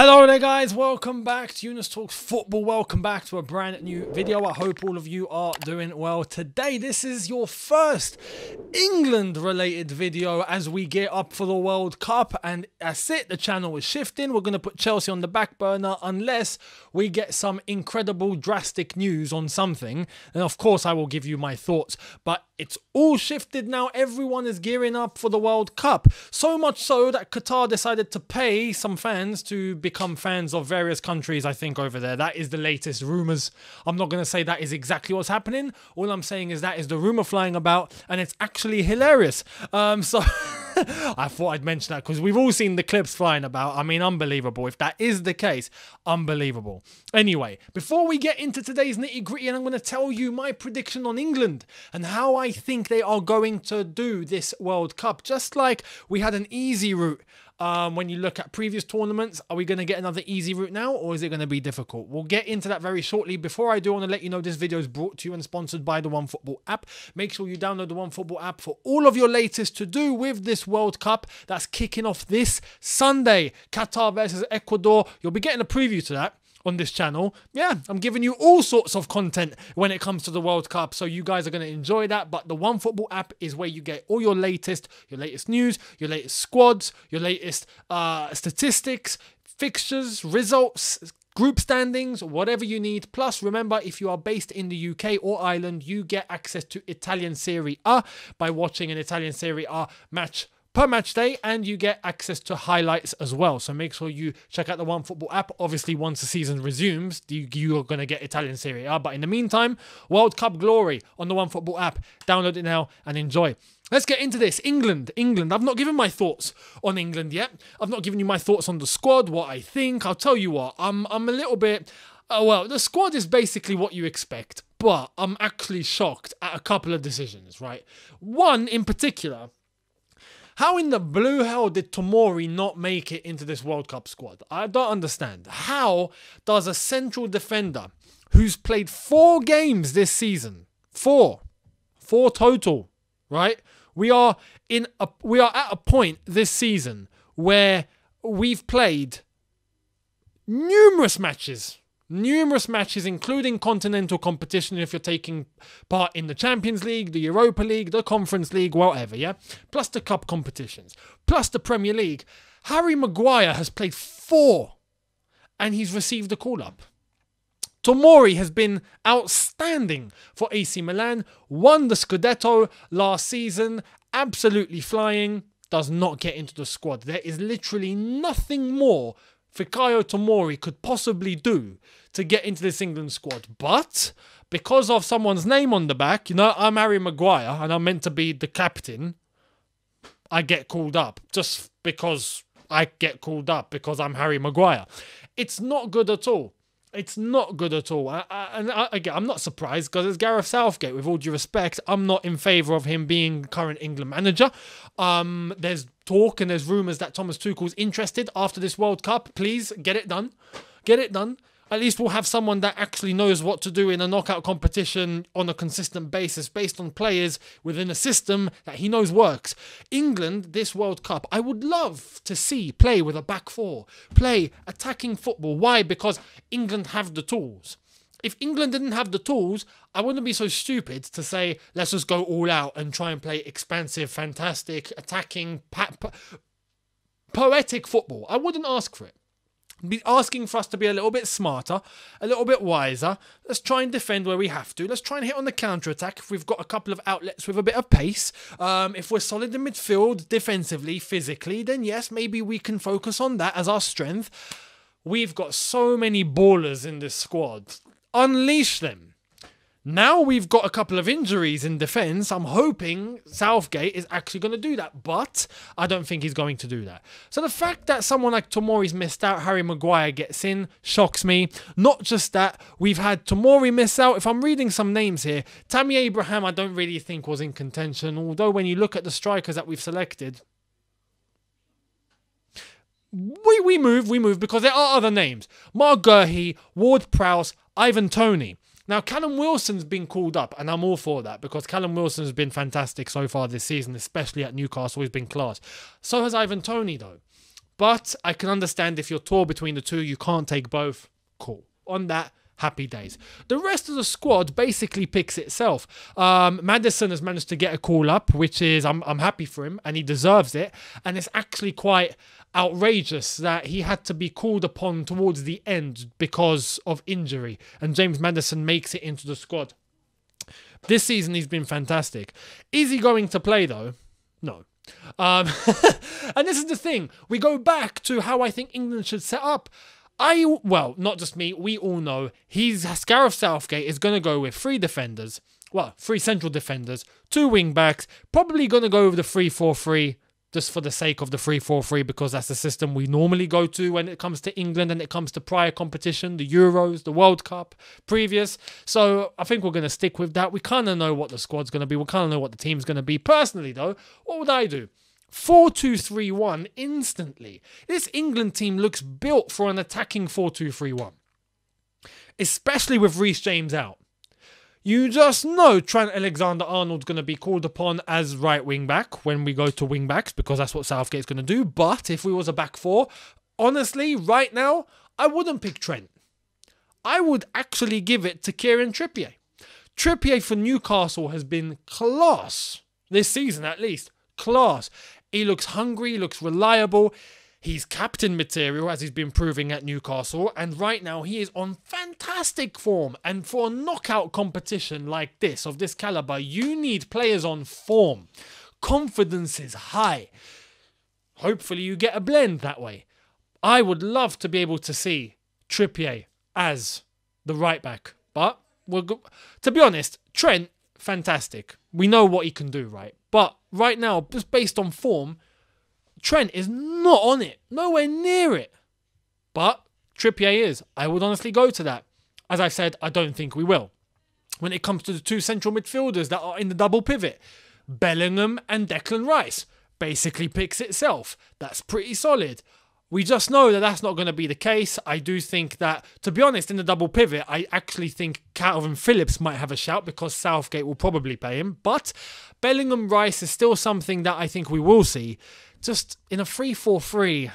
Hello there guys, welcome back to Younes Talks Football. Welcome back to a brand new video. I hope all of you are doing well. Today, this is your first England related video as we get up for the World Cup. And that's it, the channel is shifting. We're going to put Chelsea on the back burner unless we get some incredible drastic news on something. And of course, I will give you my thoughts. But it's all shifted now. Everyone is gearing up for the World Cup. So much so that Qatar decided to pay some fans to become fans of various countries, I think, over there. That is the latest rumours. I'm not going to say that is exactly what's happening. All I'm saying is that is the rumour flying about, and it's actually hilarious. Um, so. I thought I'd mention that because we've all seen the clips flying about. I mean, unbelievable. If that is the case, unbelievable. Anyway, before we get into today's nitty gritty, and I'm going to tell you my prediction on England and how I think they are going to do this World Cup. Just like we had an easy route um, when you look at previous tournaments, are we going to get another easy route now or is it going to be difficult? We'll get into that very shortly. Before I do, I want to let you know this video is brought to you and sponsored by the OneFootball app. Make sure you download the OneFootball app for all of your latest to do with this World Cup that's kicking off this Sunday. Qatar versus Ecuador. You'll be getting a preview to that on this channel. Yeah, I'm giving you all sorts of content when it comes to the World Cup, so you guys are going to enjoy that. But the One Football app is where you get all your latest, your latest news, your latest squads, your latest uh, statistics, fixtures, results, group standings, whatever you need. Plus, remember, if you are based in the UK or Ireland, you get access to Italian Serie A by watching an Italian Serie A match per match day and you get access to highlights as well. So make sure you check out the One Football app. Obviously, once the season resumes, you, are going to get Italian Serie A. But in the meantime, World Cup glory on the One Football app. Download it now and enjoy. Let's get into this. England, England. I've not given my thoughts on England yet. I've not given you my thoughts on the squad, what I think. I'll tell you what, I'm, I'm a little bit. Uh, well, the squad is basically what you expect, but I'm actually shocked at a couple of decisions, right? One in particular how in the blue hell did Tomori not make it into this World Cup squad? I don't understand. How does a central defender who's played four games this season, four, four total, right? We are in a we are at a point this season where we've played numerous matches numerous matches, including continental competition if you're taking part in the Champions League, the Europa League, the Conference League, whatever, yeah? Plus the cup competitions, plus the Premier League. Harry Maguire has played four and he's received a call up. Tomori has been outstanding for AC Milan, won the Scudetto last season, absolutely flying, does not get into the squad. There is literally nothing more Fikayo Tomori could possibly do to get into this England squad. But because of someone's name on the back, you know, I'm Harry Maguire and I'm meant to be the captain, I get called up just because I get called up because I'm Harry Maguire. It's not good at all. It's not good at all. I, I, and I, again, I'm not surprised because it's Gareth Southgate. With all due respect, I'm not in favour of him being current England manager. Um, there's talk and there's rumours that Thomas Tuchel's interested after this World Cup. Please get it done. Get it done. At least we'll have someone that actually knows what to do in a knockout competition on a consistent basis based on players within a system that he knows works. England, this World Cup, I would love to see play with a back four, play attacking football. Why? Because England have the tools. If England didn't have the tools, I wouldn't be so stupid to say, let's just go all out and try and play expansive, fantastic, attacking, po- poetic football. I wouldn't ask for it. Be asking for us to be a little bit smarter, a little bit wiser. Let's try and defend where we have to. Let's try and hit on the counter attack if we've got a couple of outlets with a bit of pace. Um, if we're solid in midfield, defensively, physically, then yes, maybe we can focus on that as our strength. We've got so many ballers in this squad unleash them. Now we've got a couple of injuries in defence. I'm hoping Southgate is actually going to do that, but I don't think he's going to do that. So the fact that someone like Tomori's missed out, Harry Maguire gets in, shocks me. Not just that, we've had Tomori miss out. If I'm reading some names here, Tammy Abraham, I don't really think was in contention. Although when you look at the strikers that we've selected, we, we move, we move because there are other names. Marc Guehi, Ward Prowse, Ivan Toney. Now, Callum Wilson's been called up, and I'm all for that because Callum Wilson has been fantastic so far this season, especially at Newcastle. He's been class. So has Ivan Toney, though. But I can understand if you're torn between the two, you can't take both. Cool. On that, happy days. The rest of the squad basically picks itself. Um, Maddison has managed to get a call up, which is I'm I'm happy for him, and he deserves it. And it's actually quite outrageous that he had to be called upon towards the end because of injury, and James Maddison makes it into the squad. This season he's been fantastic. Is he going to play though? No. Um, and this is the thing. We go back to how I think England should set up. I well, not just me. We all know he's Gareth Southgate is going to go with three defenders. Well, three central defenders, two wing backs. Probably going to go with the three-four-three just for the sake of the 3-4-3 because that's the system we normally go to when it comes to England and it comes to prior competition, the Euros, the World Cup, previous. So I think we're going to stick with that. We kind of know what the squad's going to be. We kind of know what the team's going to be. Personally, though, what would I do? 4 2 3 1 instantly. This England team looks built for an attacking 4 2 3 1, especially with Reece James out. You just know Trent Alexander Arnold's going to be called upon as right wing back when we go to wing backs because that's what Southgate's going to do. But if we was a back four, honestly, right now, I wouldn't pick Trent. I would actually give it to Kieran Trippier. Trippier for Newcastle has been class this season, at least. Class. He looks hungry, he looks reliable. He's captain material, as he's been proving at Newcastle, and right now he is on fantastic form. And for a knockout competition like this, of this caliber, you need players on form. Confidence is high. Hopefully, you get a blend that way. I would love to be able to see Trippier as the right back, but we're go- to be honest, Trent, fantastic. We know what he can do, right? But right now, just based on form, Trent is not on it, nowhere near it. But Trippier is. I would honestly go to that. As I said, I don't think we will. When it comes to the two central midfielders that are in the double pivot, Bellingham and Declan Rice basically picks itself. That's pretty solid. We just know that that's not going to be the case. I do think that, to be honest, in the double pivot, I actually think Calvin Phillips might have a shout because Southgate will probably pay him. But Bellingham Rice is still something that I think we will see. Just in a 3 4 3,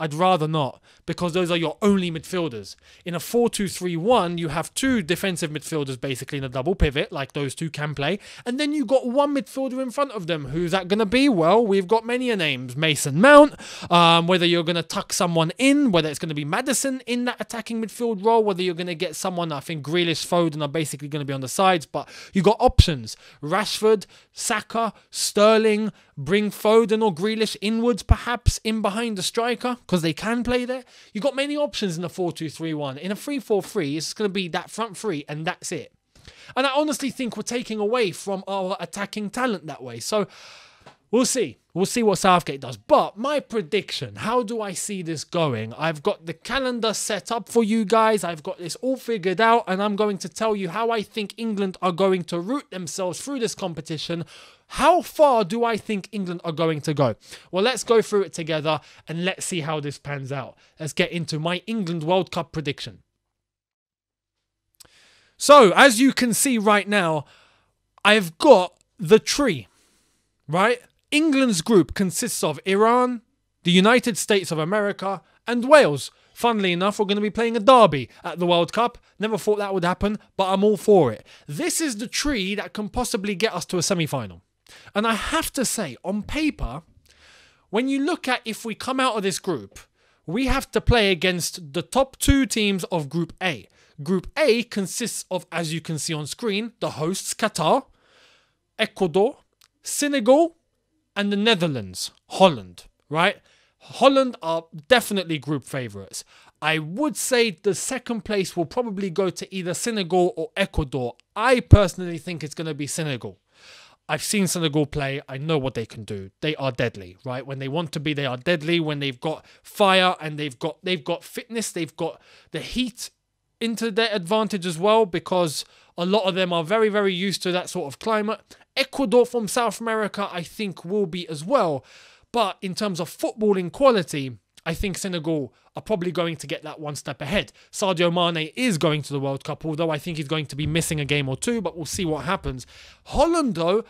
I'd rather not because those are your only midfielders. In a 4 2 3 1, you have two defensive midfielders basically in a double pivot, like those two can play. And then you've got one midfielder in front of them. Who's that going to be? Well, we've got many names Mason Mount, um, whether you're going to tuck someone in, whether it's going to be Maddison in that attacking midfield role, whether you're going to get someone, I think Grealish, Foden are basically going to be on the sides, but you've got options Rashford, Saka, Sterling, bring Foden or Grealish inwards, perhaps in behind the striker, because they can play there. You've got many options in a 4 2 3 1. In a 3 4 3, it's going to be that front three, and that's it. And I honestly think we're taking away from our attacking talent that way. So we'll see. We'll see what Southgate does. But my prediction, how do I see this going? I've got the calendar set up for you guys. I've got this all figured out, and I'm going to tell you how I think England are going to root themselves through this competition. How far do I think England are going to go? Well, let's go through it together and let's see how this pans out. Let's get into my England World Cup prediction. So, as you can see right now, I've got the tree, right? England's group consists of Iran, the United States of America, and Wales. Funnily enough, we're going to be playing a derby at the World Cup. Never thought that would happen, but I'm all for it. This is the tree that can possibly get us to a semi final. And I have to say, on paper, when you look at if we come out of this group, we have to play against the top two teams of Group A. Group A consists of, as you can see on screen, the hosts Qatar, Ecuador, Senegal, and the Netherlands, Holland, right? Holland are definitely group favourites. I would say the second place will probably go to either Senegal or Ecuador. I personally think it's going to be Senegal. I've seen Senegal play. I know what they can do. They are deadly, right? When they want to be, they are deadly. When they've got fire and they've got they've got fitness, they've got the heat into their advantage as well because a lot of them are very very used to that sort of climate. Ecuador from South America, I think, will be as well. But in terms of footballing quality, I think Senegal are probably going to get that one step ahead. Sadio Mane is going to the World Cup, although I think he's going to be missing a game or two, but we'll see what happens. Holland, though,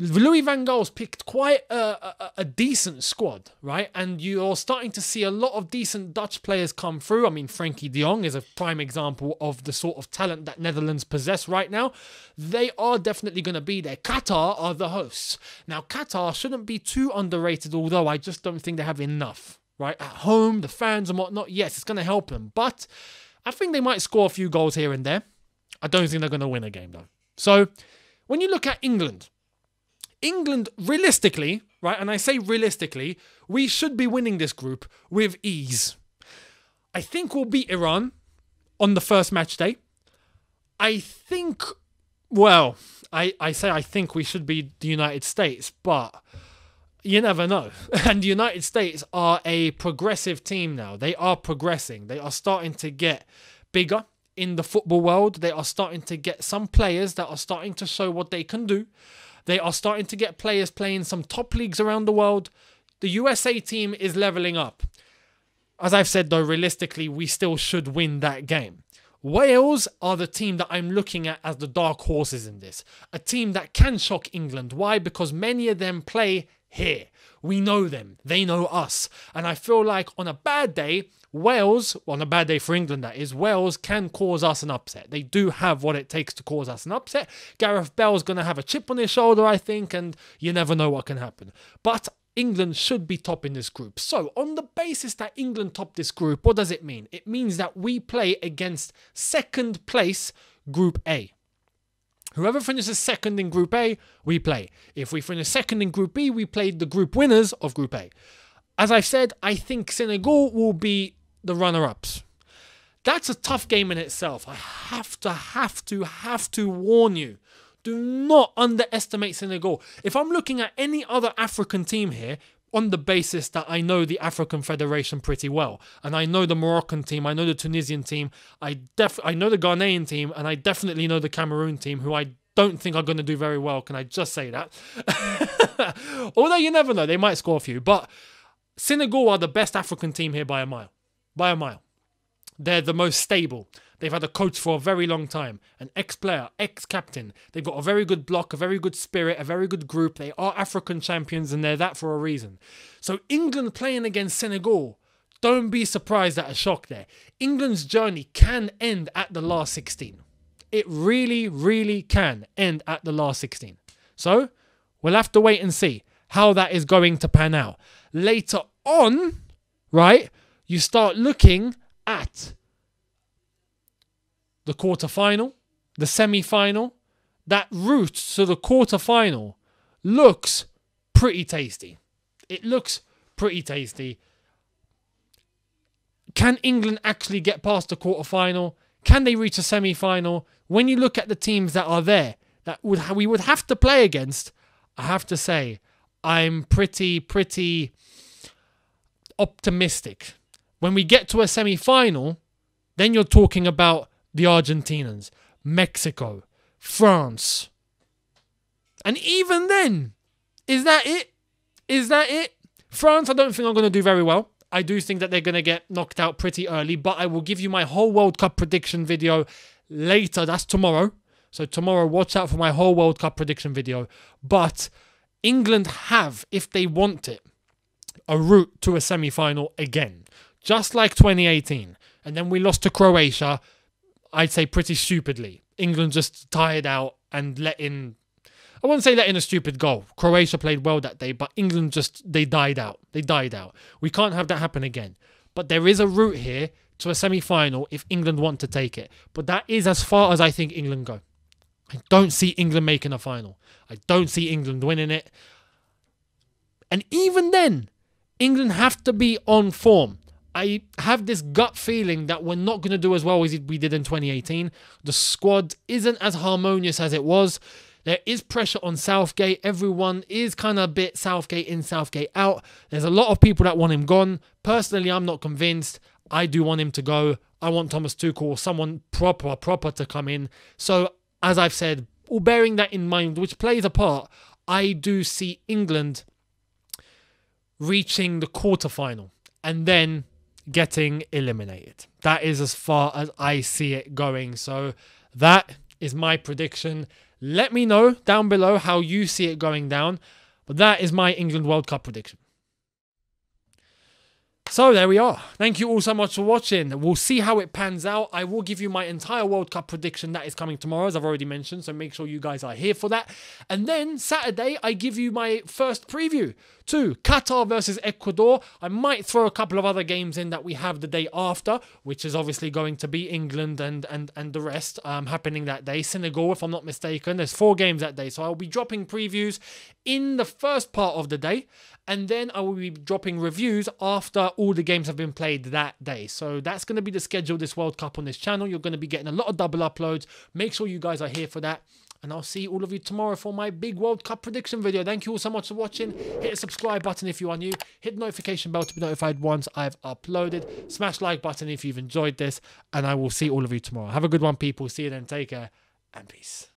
Louis Van Gaal's picked quite a, a, a, decent squad, right? And you're starting to see a lot of decent Dutch players come through. I mean, Frankie de Jong is a prime example of the sort of talent that Netherlands possess right now. They are definitely going to be there. Qatar are the hosts. Now, Qatar shouldn't be too underrated, although I just don't think they have enough, right? At home, the fans and whatnot, yes, it's going to help them. But I think they might score a few goals here and there. I don't think they're going to win a game, though. So, when you look at England, England, realistically, right, and I say realistically, we should be winning this group with ease. I think we'll beat Iran on the first match day. I think, well, I, I say I think we should be the United States, but you never know. And the United States are a progressive team now. They are progressing. They are starting to get bigger in the football world. They are starting to get some players that are starting to show what they can do. They are starting to get players playing some top leagues around the world. The USA team is leveling up. As I've said, though, realistically, we still should win that game. Wales are the team that I'm looking at as the dark horses in this. A team that can shock England. Why? Because many of them play here. We know them, they know us. And I feel like on a bad day, Wales, on a bad day for England, that is, Wales can cause us an upset. They do have what it takes to cause us an upset. Gareth Bale's going to have a chip on his shoulder, I think, and you never know what can happen. But England should be top in this group. So, on the basis that England top this group, what does it mean? It means that we play against second place Group A. Whoever finishes second in Group A, we play. If we finish second in Group B, we play the group winners of Group A. As I've said, I think Senegal will be the runner ups. That's a tough game in itself. I have to, have to, have to warn you. Do not underestimate Senegal. If I'm looking at any other African team here, on the basis that I know the African Federation pretty well, and I know the Moroccan team, I know the Tunisian team, I def I know the Ghanaian team, and I definitely know the Cameroon team, who I don't think are going to do very well. Can I just say that? Although you never know, they might score a few. But Senegal are the best African team here by a mile by a mile. They're the most stable. They've had a coach for a very long time, an ex player, ex captain. They've got a very good block, a very good spirit, a very good group. They are African champions and they're that for a reason. So, England playing against Senegal, don't be surprised at a shock there. England's journey can end at the last 16. It really, really can end at the last 16. So, we'll have to wait and see how that is going to pan out. Later on, right? you start looking at the quarter-final, the semi-final. That route to the quarter-final looks pretty tasty. It looks pretty tasty. Can England actually get past the quarter-final? Can they reach a semi-final? When you look at the teams that are there, that would we would have to play against, I have to say, I'm pretty pretty optimistic when we get to a semi final, then you're talking about the Argentinians, Mexico, France. And even then, is that it? Is that it? France, I don't think I'm going to do very well. I do think that they're going to get knocked out pretty early, but I will give you my whole World Cup prediction video later. That's tomorrow. So, tomorrow, watch out for my whole World Cup prediction video. But England have, if they want it, a route to a semi final again just like 2018. And then we lost to Croatia, I'd say pretty stupidly. England just tired out and let in. I wouldn't say let in a stupid goal. Croatia played well that day, but England just, they died out. They died out. We can't have that happen again. But there is a route here to a semi final if England want to take it. But that is as far as I think England go. I don't see England making a final. I don't see England winning it. And even then, England have to be on form. I have this gut feeling that we're not going to do as well as we did in 2018. The squad isn't as harmonious as it was. There is pressure on Southgate. Everyone is kind of a bit Southgate in, Southgate out. There's a lot of people that want him gone. Personally, I'm not convinced. I do want him to go. I want Thomas Tuchel, or someone proper, proper to come in. So, as I've said, all bearing that in mind, which plays a part, I do see England reaching the quarterfinal and then getting eliminated. That is as far as I see it going. So that is my prediction. Let me know down below how you see it going down. But that is my England World Cup prediction. So there we are. Thank you all so much for watching. We'll see how it pans out. I will give you my entire World Cup prediction that is coming tomorrow, as I've already mentioned. So make sure you guys are here for that. And then Saturday, I give you my first preview to Qatar versus Ecuador. I might throw a couple of other games in that we have the day after, which is obviously going to be England and and and the rest um, happening that day. Senegal, if I'm not mistaken. There's four games that day, so I'll be dropping previews in the first part of the day and then I will be dropping reviews after all the games have been played that day. So that's going to be the schedule this World Cup on this channel. You're going to be getting a lot of double uploads. Make sure you guys are here for that. And I'll see all of you tomorrow for my big World Cup prediction video. Thank you all so much for watching. Hit the subscribe button if you are new. Hit the notification bell to be notified once I've uploaded. Smash like button if you've enjoyed this. And I will see all of you tomorrow. Have a good one, people. See you then. Take care and peace.